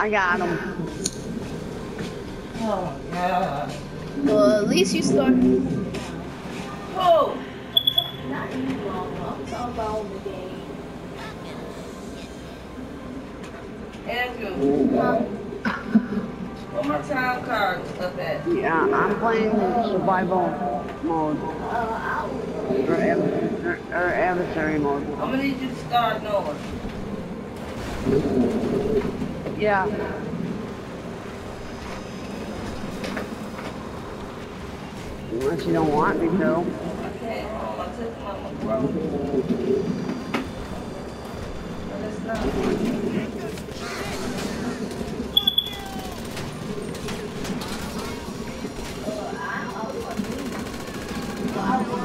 I got him. Oh, God. Well, at least you start. Oh! Not you, Mama. I'm talking about the game. Andrew, where my time card stuff at? Yeah, I'm playing survival mode Uh, or, or, or adversary mode. I'm gonna need you to start knowing. Yeah. Unless you don't want me to. Can't.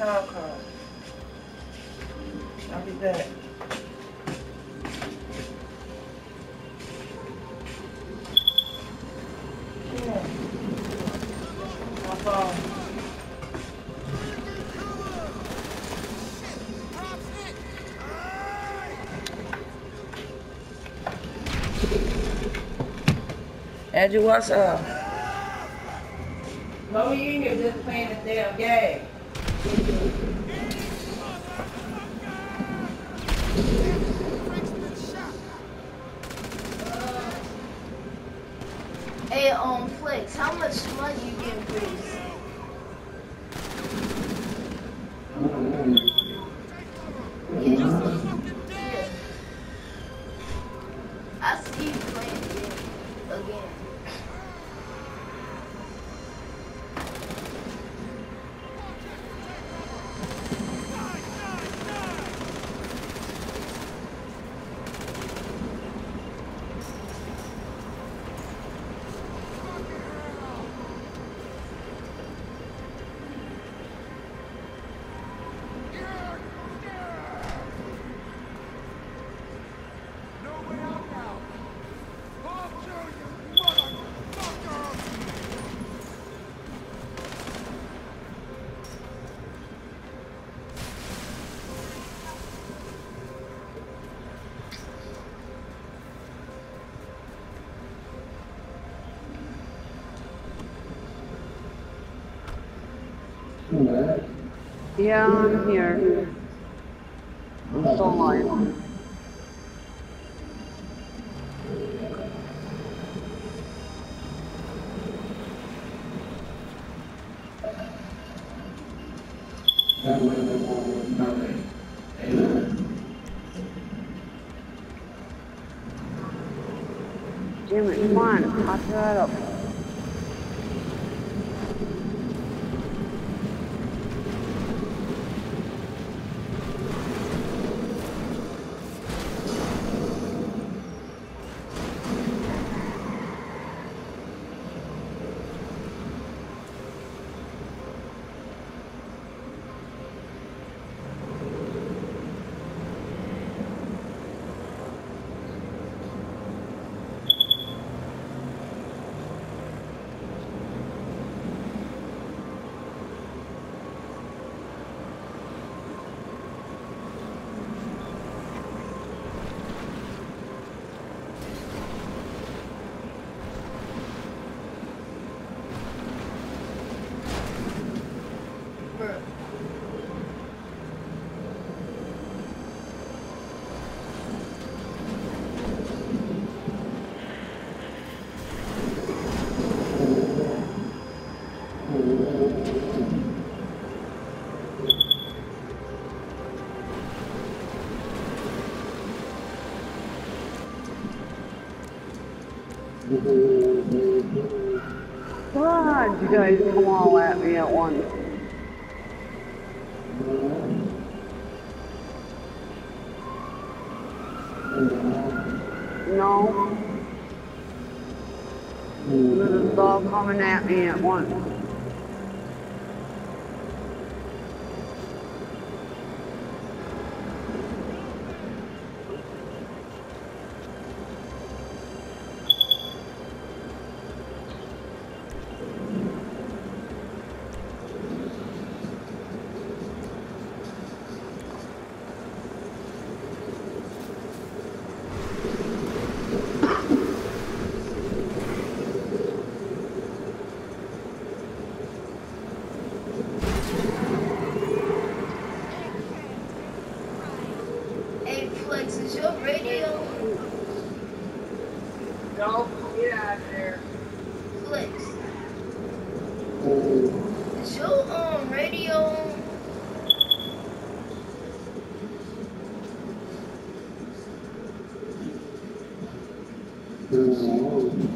Time card. I'll be back. Yeah. My phone. Andrew, what's up? No, you just playing this damn game. Yeah, I'm here. I'm still alive. Damn it, come on, pop that up. God, you guys come all at me at once. No. This is all coming at me at once. criminoso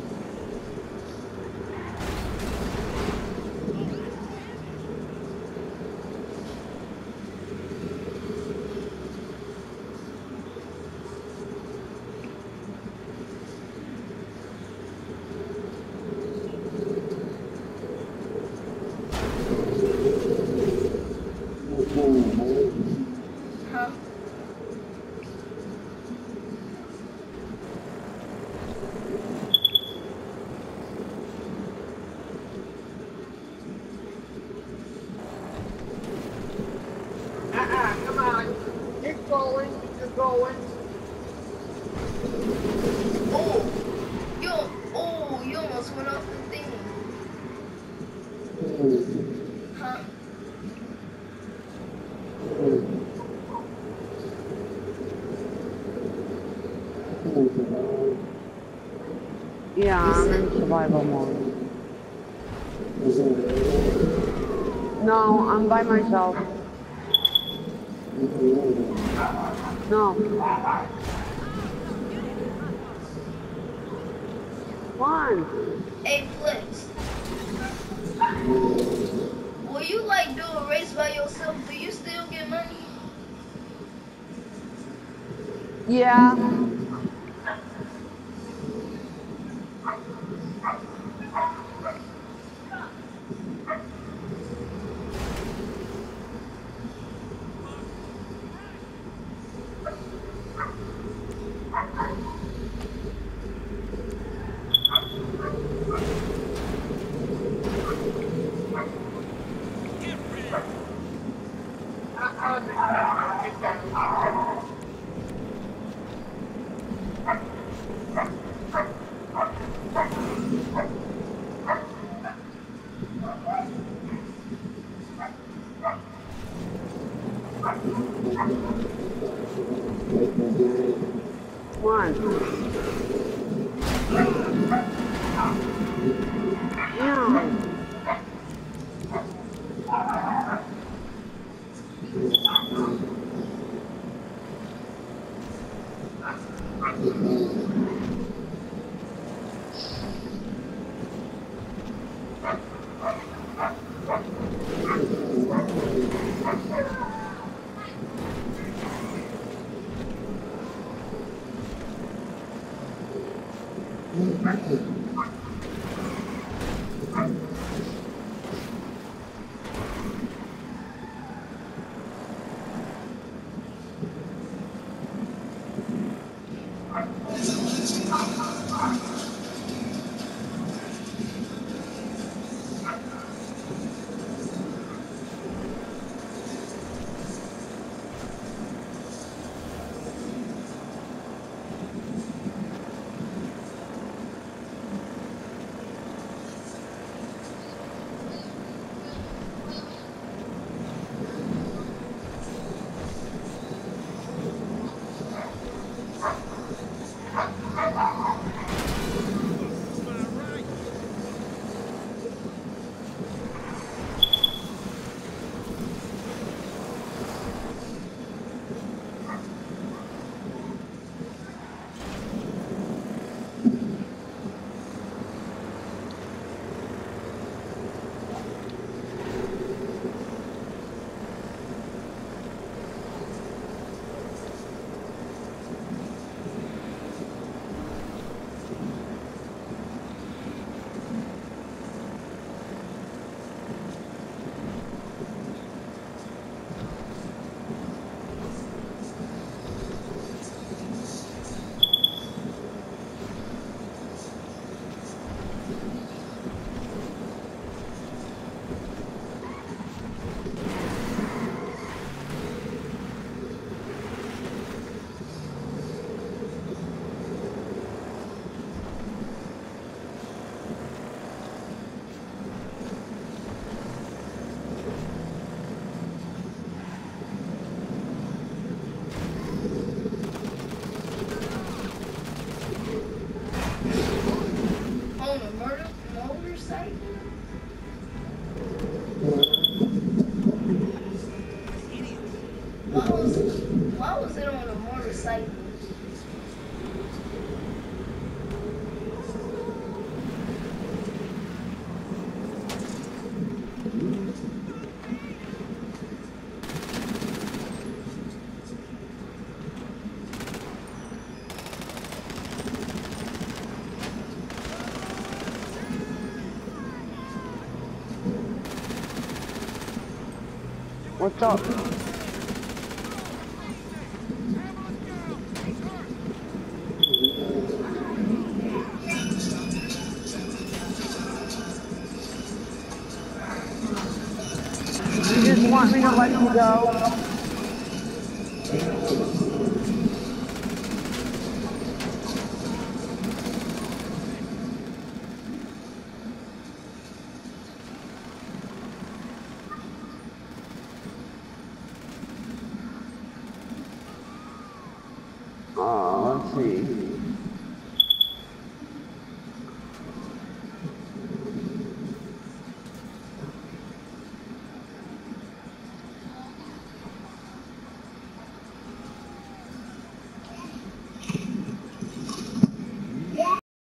Yeah, I'm in survival mode. No, I'm by myself. No. Come on. Hey, Flex. Will you like do a race by yourself? Do you still get money? Yeah. Come marcou. Why was it on a motorcycle? What's up? Go? Uh, let's see.